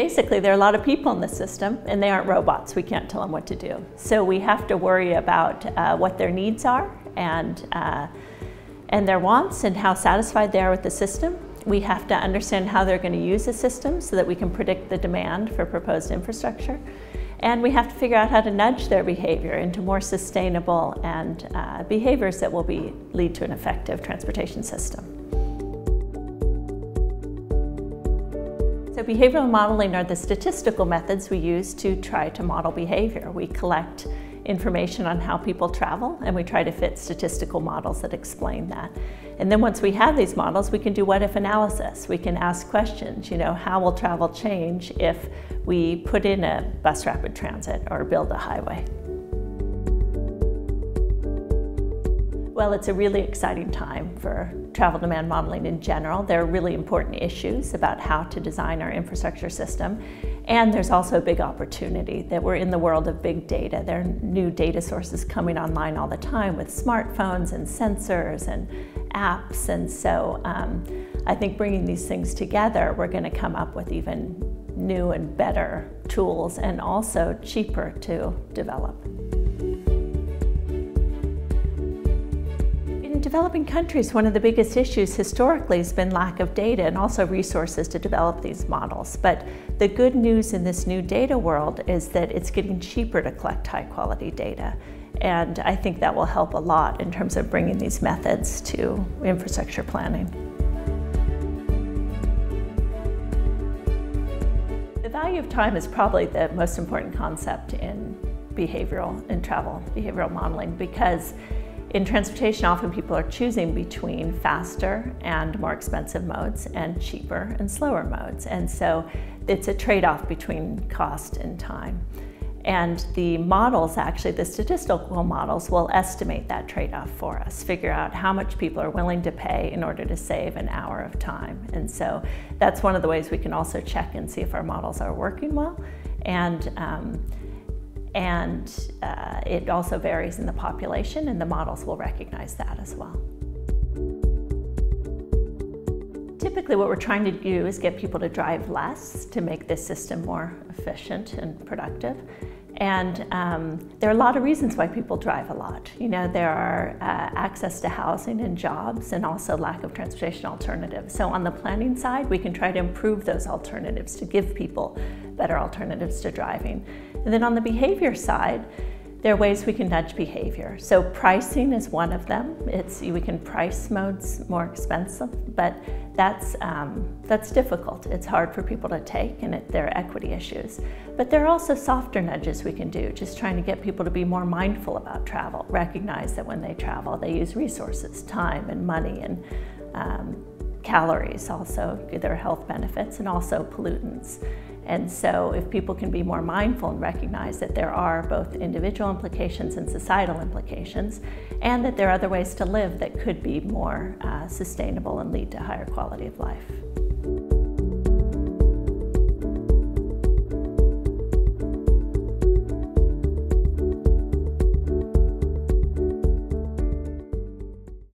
Basically, there are a lot of people in the system, and they aren't robots. We can't tell them what to do. So we have to worry about uh, what their needs are and, uh, and their wants and how satisfied they are with the system. We have to understand how they're going to use the system so that we can predict the demand for proposed infrastructure. And we have to figure out how to nudge their behavior into more sustainable and uh, behaviors that will be, lead to an effective transportation system. So behavioral modeling are the statistical methods we use to try to model behavior. We collect information on how people travel and we try to fit statistical models that explain that. And then once we have these models, we can do what if analysis. We can ask questions, you know, how will travel change if we put in a bus rapid transit or build a highway? Well, it's a really exciting time for travel demand modeling in general. There are really important issues about how to design our infrastructure system. And there's also a big opportunity that we're in the world of big data. There are new data sources coming online all the time with smartphones and sensors and apps. And so um, I think bringing these things together, we're going to come up with even new and better tools and also cheaper to develop. Developing countries, one of the biggest issues historically has been lack of data and also resources to develop these models. But the good news in this new data world is that it's getting cheaper to collect high quality data. And I think that will help a lot in terms of bringing these methods to infrastructure planning. The value of time is probably the most important concept in behavioral and travel behavioral modeling because in transportation, often people are choosing between faster and more expensive modes and cheaper and slower modes. And so it's a trade-off between cost and time. And the models, actually, the statistical models will estimate that trade-off for us, figure out how much people are willing to pay in order to save an hour of time. And so that's one of the ways we can also check and see if our models are working well. And um, and uh, it also varies in the population and the models will recognize that as well. Typically what we're trying to do is get people to drive less to make this system more efficient and productive. And um, there are a lot of reasons why people drive a lot. You know, there are uh, access to housing and jobs and also lack of transportation alternatives. So on the planning side, we can try to improve those alternatives to give people better alternatives to driving. And then on the behavior side, there are ways we can nudge behavior. So pricing is one of them. It's we can price modes more expensive, but that's um, that's difficult. It's hard for people to take, and it, there are equity issues. But there are also softer nudges we can do, just trying to get people to be more mindful about travel, recognize that when they travel, they use resources, time, and money, and um, calories. Also, there are health benefits, and also pollutants. And so if people can be more mindful and recognize that there are both individual implications and societal implications, and that there are other ways to live that could be more uh, sustainable and lead to higher quality of life.